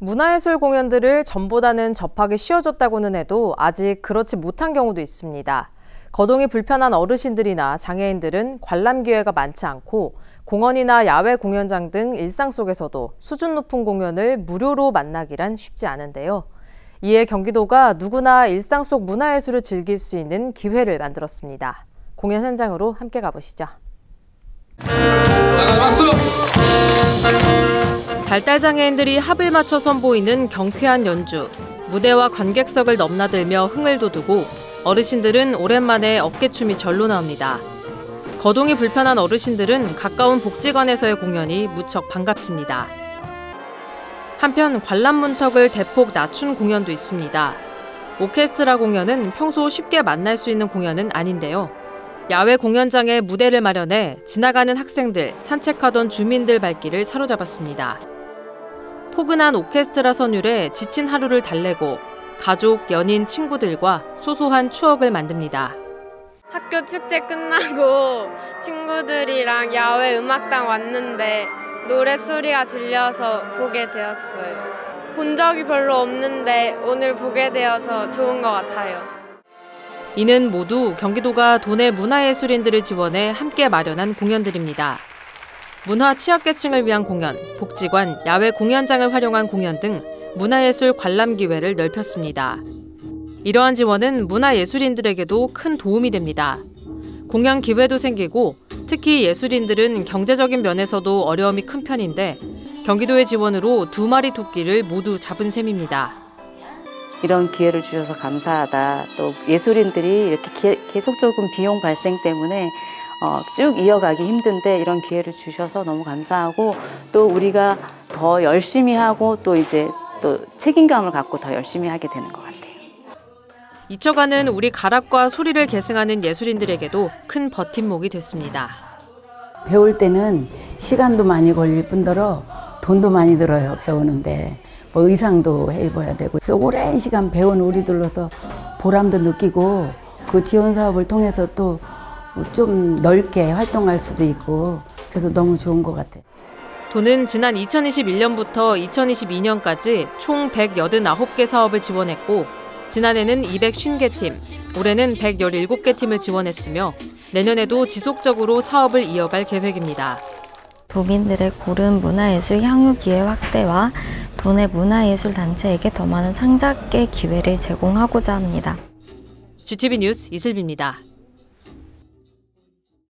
문화예술 공연들을 전보다는 접하기 쉬워졌다고는 해도 아직 그렇지 못한 경우도 있습니다. 거동이 불편한 어르신들이나 장애인들은 관람 기회가 많지 않고 공원이나 야외 공연장 등 일상 속에서도 수준 높은 공연을 무료로 만나기란 쉽지 않은데요. 이에 경기도가 누구나 일상 속 문화예술을 즐길 수 있는 기회를 만들었습니다. 공연 현장으로 함께 가보시죠. 박수! 발달 장애인들이 합을 맞춰 선보이는 경쾌한 연주. 무대와 관객석을 넘나들며 흥을 돋우고 어르신들은 오랜만에 어깨춤이 절로 나옵니다. 거동이 불편한 어르신들은 가까운 복지관에서의 공연이 무척 반갑습니다. 한편 관람 문턱을 대폭 낮춘 공연도 있습니다. 오케스트라 공연은 평소 쉽게 만날 수 있는 공연은 아닌데요. 야외 공연장에 무대를 마련해 지나가는 학생들, 산책하던 주민들 발길을 사로잡았습니다. 포근한 오케스트라 선율에 지친 하루를 달래고 가족, 연인, 친구들과 소소한 추억을 만듭니다. 학교 축제 끝나고 친구들이랑 야외 음악당 왔는데 노래 소리가 들려서 보게 되었어요. 본 적이 별로 없는데 오늘 보게 되어서 좋은 것 같아요. 이는 모두 경기도가 도내 문화예술인들을 지원해 함께 마련한 공연들입니다. 문화 취약계층을 위한 공연, 복지관, 야외 공연장을 활용한 공연 등 문화예술 관람 기회를 넓혔습니다. 이러한 지원은 문화예술인들에게도 큰 도움이 됩니다. 공연 기회도 생기고 특히 예술인들은 경제적인 면에서도 어려움이 큰 편인데 경기도의 지원으로 두 마리 토끼를 모두 잡은 셈입니다. 이런 기회를 주셔서 감사하다. 또 예술인들이 이렇게 계속적인 비용 발생 때문에 어, 쭉 이어가기 힘든데 이런 기회를 주셔서 너무 감사하고 또 우리가 더 열심히 하고 또 이제 또 책임감을 갖고 더 열심히 하게 되는 것 같아요. 잊혀가는 우리 가락과 소리를 계승하는 예술인들에게도 큰 버팀목이 됐습니다. 배울 때는 시간도 많이 걸릴 뿐더러 돈도 많이 들어요 배우는데 뭐 의상도 해입어야 되고 그래서 오랜 시간 배운 우리들로서 보람도 느끼고 그 지원 사업을 통해서 또 좀 넓게 활동할 수도 있고 그래서 너무 좋은 것 같아요. 도는 지난 2021년부터 2022년까지 총 189개 사업을 지원했고 지난해는 250개 팀, 올해는 117개 팀을 지원했으며 내년에도 지속적으로 사업을 이어갈 계획입니다. 도민들의 고른 문화예술 향유 기회 확대와 도내 문화예술 단체에게 더 많은 창작의 기회를 제공하고자 합니다. GTV 뉴스 이슬비입니다.